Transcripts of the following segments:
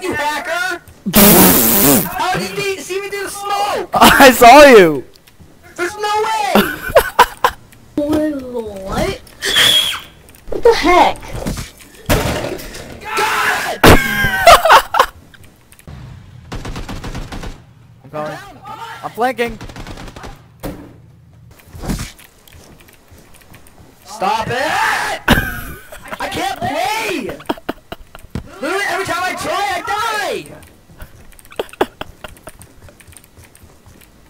what, you hacker? How did you see me through the smoke? I saw you. There's no way! What? What the heck? God! I'm going. I'm flanking. Stop it! I can't play! Literally every time I try, I die!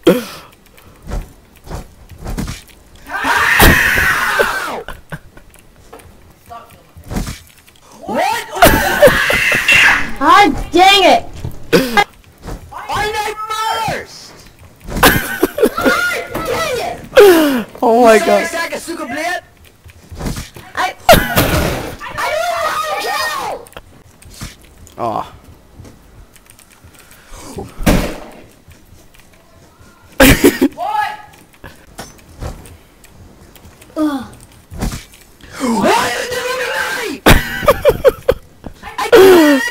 How? What? Ah, dang it! I'm not first! God dang it! Oh my god. Saka Suka Blit. I. I don't want to kill! Oh. What? Ugh. Why did you do me? I did it!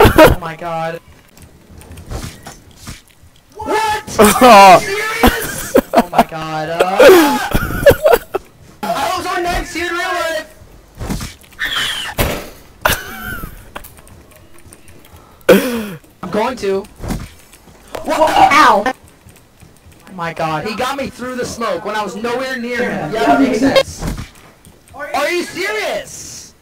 Oh my god. What? Oh. Serious? Oh my god. Uh, I was on next in real life. I'm going to. Ow! Oh my god, he got me through the smoke when I was nowhere near him. Yeah, that makes sense. Are you serious?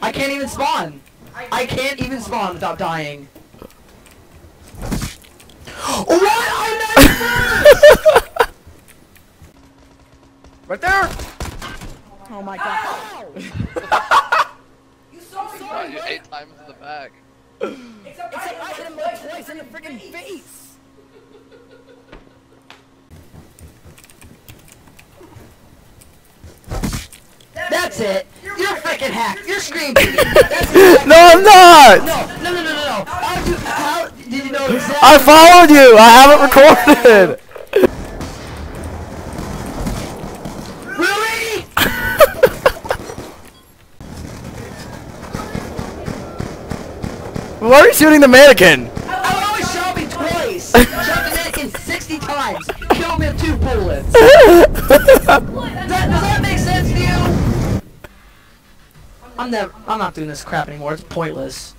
I can't even spawn. I can't even spawn without dying. What? I'm not first! Right there. Oh my god. Shot you eight times in the back. Except I hit him like twice in the freaking face. That's it. You're freaking. You're screaming. No, I'm not. No, no, no, no, no, no. How did you, how did you know exactly? I followed you. I haven't recorded. Really? Why are you shooting the mannequin? I always shot me twice. shot the mannequin 60 times. Killed him with two bullets. That, I'm never. I'm not doing this crap anymore. It's pointless.